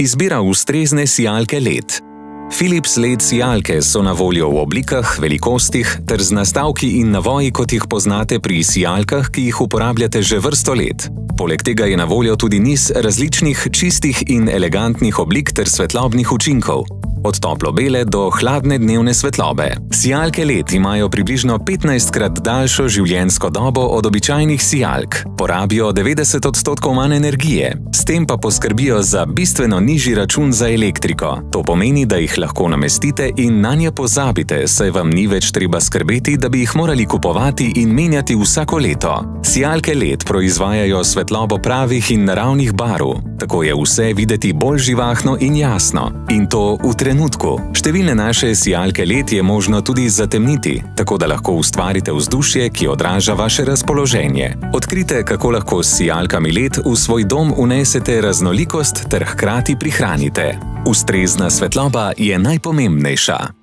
Izbira ustrezne sijalke LED. Philips LED sijalke so na voljo v oblikah, velikostih ter z nastavki in navoji, kot jih poznate pri sijalkah, ki jih uporabljate že vrsto let. Poleg tega je na voljo tudi niz različnih čistih in elegantnih oblik ter svetlobnih učinkov od toplo-bele do hladne dnevne svetlobe. Sijalke LED imajo približno 15krat daljšo življenjsko dobo od običajnih sijalk, porabijo 90 odstotkov manj energije, s tem pa poskrbijo za bistveno nižji račun za elektriko. To pomeni, da jih lahko namestite in na nje pozabite, saj vam ni več treba skrbeti, da bi jih morali kupovati in menjati vsako leto. Sijalke LED proizvajajo svetlobo pravih in naravnih barv, tako je vse videti bolj živahno in jasno. In to v trenutku. Številne naše sijalke let je možno tudi zatemniti, tako da lahko ustvarite vzdušje, ki odraža vaše razpoloženje. Odkrite, kako lahko s sijalkami let v svoj dom unesete raznolikost ter hkrati prihranite. Ustrezna svetloba je najpomembnejša.